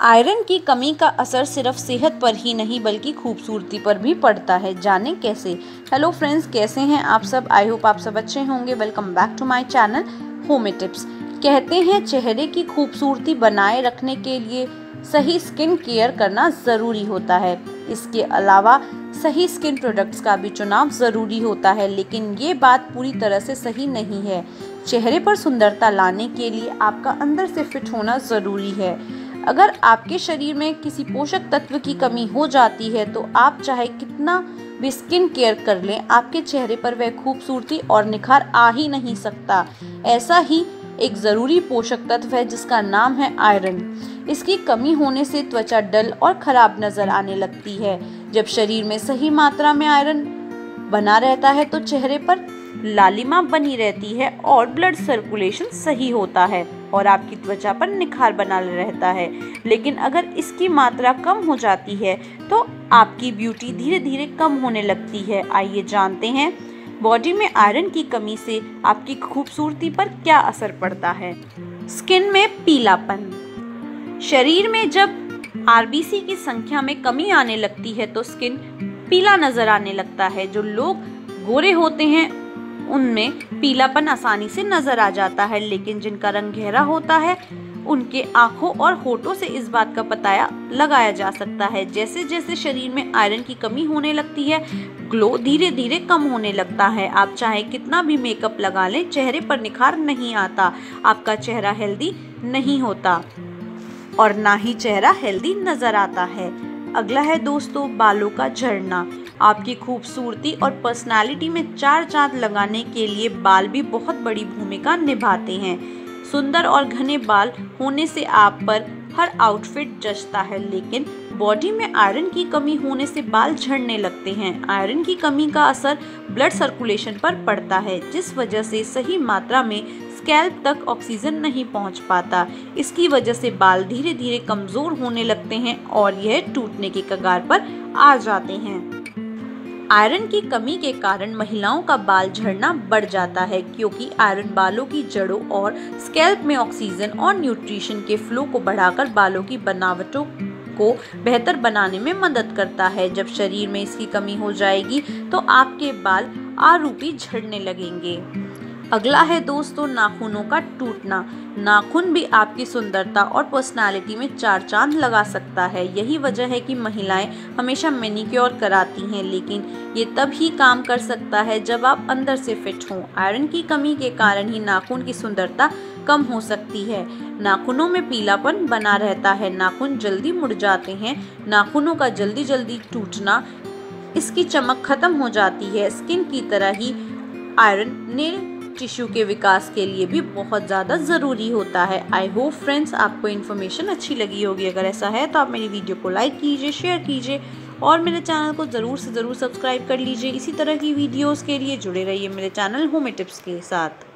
Iron की कमी का असर सिर्फ़ सेहत पर ही नहीं, बल्कि खूबसूरती पर भी पड़ता है। जाने कैसे? हेलो फ्रेंड्स कैसे हैं आप सब? आई होप आप सब अच्छे होंगे। Welcome back to my channel home tips कहते हैं, चेहरे की खूबसूरती बनाए रखने के लिए सही स्किन केयर करना ज़रूरी होता है। इसके अलावा सही स्किन प्रोडक्ट्स का भी चुनाव ज़रूरी होता है, लेकिन ये बात पूरी तरह से सही नहीं है। चेहरे पर सुंदरता लाने के लिए आपका अंदर से फिट होना ज़रूरी है। अगर आपके शरीर में किसी पोषक तत्व की कमी हो जाती है तो आप चाहे कितना भी स्किन केयर कर लें, आपके चेहरे पर वह खूबसूरती और निखार आ ही नहीं सकता। ऐसा ही एक ज़रूरी पोषक तत्व है, जिसका नाम है आयरन इसकी कमी होने से त्वचा डल और ख़राब नज़र आने लगती है। जब शरीर में सही मात्रा में आयरन बना रहता है तो चेहरे पर लालिमा बनी रहती है और ब्लड सर्कुलेशन सही होता है। और आपकी त्वचा पर निखार बना रहता है। लेकिन अगर इसकी मात्रा कम हो जाती है तो आपकी ब्यूटी धीरे धीरे कम होने लगती है। आइए जानते हैं बॉडी में आयरन की कमी से आपकी खूबसूरती पर क्या असर पड़ता है। स्किन में पीलापन। शरीर में जब आरबीसी की संख्या में कमी आने लगती है तो स्किन पीला नज़र आने लगता है। जो लोग गोरे होते हैं उनमें पीलापन आसानी से नज़र आ जाता है, लेकिन जिनका रंग गहरा होता है, उनके आँखों और होठों से इस बात का पता लगाया जा सकता है। जैसे जैसे शरीर में आयरन की कमी होने लगती है, ग्लो धीरे धीरे कम होने लगता है। आप चाहे कितना भी मेकअप लगा लें, चेहरे पर निखार नहीं आता, आपका चेहरा हेल्दी नहीं होता और ना ही चेहरा हेल्दी नज़र आता है। अगला है दोस्तों, बालों का झड़ना। आपकी खूबसूरती और पर्सनालिटी में चार चाँद लगाने के लिए बाल भी बहुत बड़ी भूमिका निभाते हैं। सुंदर और घने बाल होने से आप पर हर आउटफिट जचता है, लेकिन बॉडी में आयरन की कमी होने से बाल झड़ने लगते हैं। आयरन की कमी का असर ब्लड सर्कुलेशन पर पड़ता है, जिस वजह से सही मात्रा में स्कैल्प तक ऑक्सीजन नहीं पहुँच पाता। इसकी वजह से बाल धीरे धीरे कमज़ोर होने लगते हैं और यह टूटने के कगार पर आ जाते हैं। आयरन की कमी के कारण महिलाओं का बाल झड़ना बढ़ जाता है, क्योंकि आयरन बालों की जड़ों और स्कैल्प में ऑक्सीजन और न्यूट्रिशन के फ्लो को बढ़ाकर बालों की बनावटों को बेहतर बनाने में मदद करता है। जब शरीर में इसकी कमी हो जाएगी तो आपके बाल आरूपी झड़ने लगेंगे। अगला है दोस्तों, नाखूनों का टूटना। नाखून भी आपकी सुंदरता और पर्सनालिटी में चार चाँद लगा सकता है। यही वजह है कि महिलाएँ हमेशा मेनिक्योर कराती हैं, लेकिन ये तब ही काम कर सकता है जब आप अंदर से फिट हों। आयरन की कमी के कारण ही नाखून की सुंदरता कम हो सकती है। नाखूनों में पीलापन बना रहता है। नाखून जल्दी मुड़ जाते हैं। नाखूनों का जल्दी जल्दी टूटना इसकी चमक खत्म हो जाती है। स्किन की तरह ही आयरन नेल टिश्यू के विकास के लिए भी बहुत ज़्यादा ज़रूरी होता है। आई होप फ्रेंड्स आपको इन्फॉर्मेशन अच्छी लगी होगी। अगर ऐसा है तो आप मेरी वीडियो को लाइक कीजिए शेयर कीजिए और मेरे चैनल को ज़रूर से ज़रूर सब्सक्राइब कर लीजिए। इसी तरह की वीडियोज़ के लिए जुड़े रहिए मेरे चैनल होमे टिप्स के साथ।